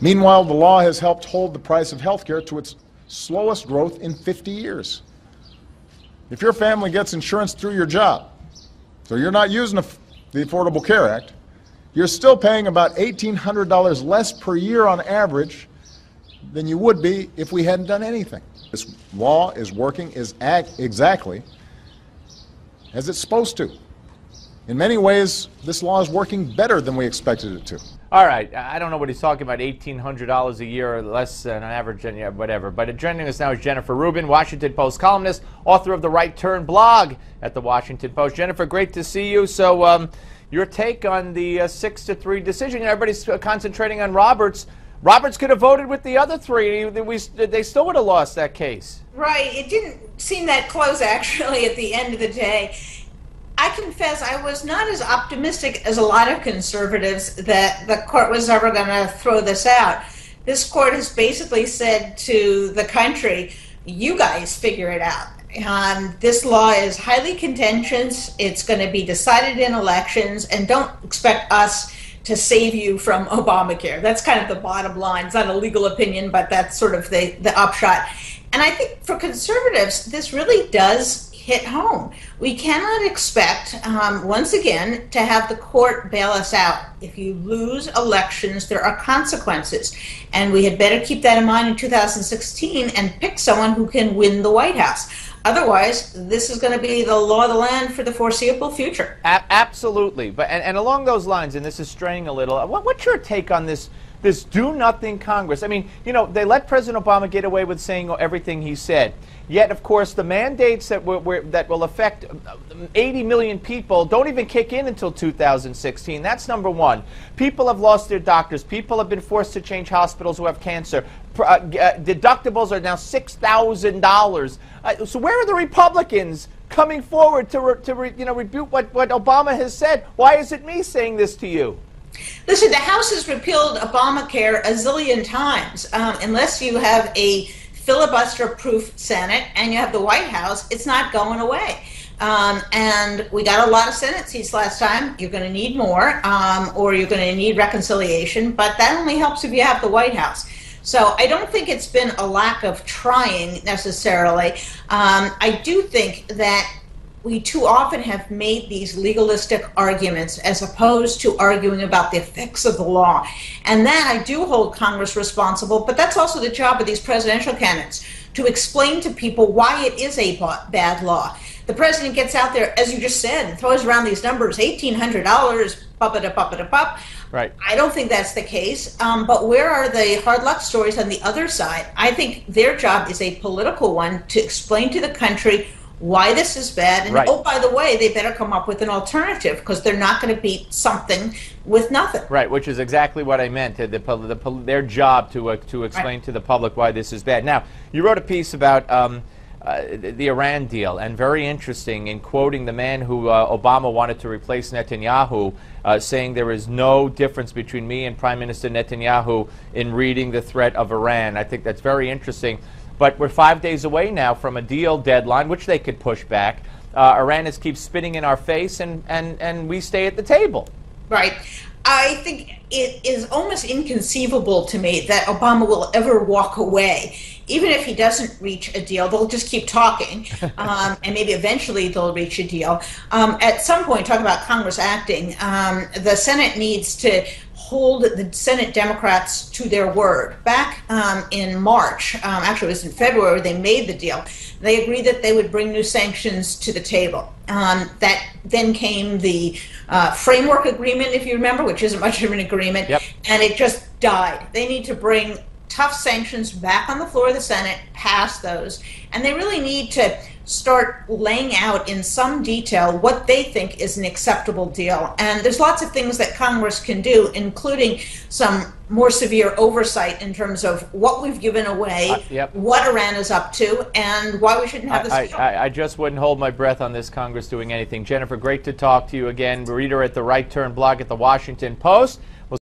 Meanwhile, the law has helped hold the price of health care to its slowest growth in 50 years. If your family gets insurance through your job, so you're not using the Affordable Care Act, you're still paying about $1,800 less per year on average than you would be if we hadn't done anything. This law is working is exactly as it's supposed to. In many ways, this law is working better than we expected it to. All right, I don't know what he's talking about, $1,800 a year or less than an average, yeah, whatever. But joining us now is Jennifer Rubin, Washington Post columnist, author of the Right Turn blog at the Washington Post. Jennifer, great to see you. So, um, your take on the uh, 6 to 3 decision. Everybody's uh, concentrating on Roberts. Roberts could have voted with the other three. We, they still would have lost that case. Right. It didn't seem that close, actually, at the end of the day. I confess I was not as optimistic as a lot of conservatives that the court was ever going to throw this out. This court has basically said to the country, you guys figure it out. Um, this law is highly contentious. It's going to be decided in elections, and don't expect us to save you from Obamacare. That's kind of the bottom line. It's not a legal opinion, but that's sort of the, the upshot. And I think for conservatives, this really does hit home. We cannot expect, um, once again, to have the court bail us out. If you lose elections, there are consequences. And we had better keep that in mind in 2016 and pick someone who can win the White House. Otherwise, this is going to be the law of the land for the foreseeable future. A- absolutely. But and, and, along those lines, and this is straying a little, what, what's your take on this? This do nothing Congress. I mean, you know, they let President Obama get away with saying everything he said. Yet, of course, the mandates that, were, that will affect 80 million people don't even kick in until 2016. That's number one. People have lost their doctors. People have been forced to change hospitals who have cancer. Uh, uh, deductibles are now $6,000. Uh, so where are the Republicans coming forward to, re, to re, you know, rebuke what, what Obama has said? Why is it me saying this to you? Listen, the House has repealed Obamacare a zillion times. Um, unless you have a filibuster proof Senate and you have the White House, it's not going away. Um, and we got a lot of Senate seats last time. You're going to need more, um, or you're going to need reconciliation, but that only helps if you have the White House. So I don't think it's been a lack of trying necessarily. Um, I do think that we too often have made these legalistic arguments as opposed to arguing about the effects of the law. And that I do hold Congress responsible, but that's also the job of these presidential candidates to explain to people why it is a bad law. The president gets out there, as you just said, and throws around these numbers $1,800, puppet puppet a pup. Right. I don't think that's the case. Um, but where are the hard luck stories on the other side? I think their job is a political one to explain to the country why this is bad. And right. oh, by the way, they better come up with an alternative because they're not going to beat something with nothing. Right, which is exactly what I meant. The, the, their job to, uh, to explain right. to the public why this is bad. Now, you wrote a piece about. Um, uh, the Iran deal, and very interesting in quoting the man who uh, Obama wanted to replace Netanyahu, uh, saying there is no difference between me and Prime Minister Netanyahu in reading the threat of Iran. I think that's very interesting. But we're five days away now from a deal deadline, which they could push back. Uh, Iran is keeps spitting in our face, and, and, and we stay at the table. Right. I think it is almost inconceivable to me that Obama will ever walk away. Even if he doesn't reach a deal, they'll just keep talking, um, and maybe eventually they'll reach a deal. Um, at some point, talk about Congress acting. Um, the Senate needs to hold the Senate Democrats to their word. Back um, in March, um, actually it was in February, they made the deal. They agreed that they would bring new sanctions to the table. Um, that then came the uh, framework agreement, if you remember, which isn't much of an agreement, yep. and it just died. They need to bring tough sanctions back on the floor of the Senate, pass those, and they really need to start laying out in some detail what they think is an acceptable deal. And there's lots of things that Congress can do, including some more severe oversight in terms of what we've given away, uh, yep. what Iran is up to, and why we shouldn't have this. I, I, I, just wouldn't hold my breath on this Congress doing anything. Jennifer, great to talk to you again. Reader at the Right Turn blog at the Washington Post.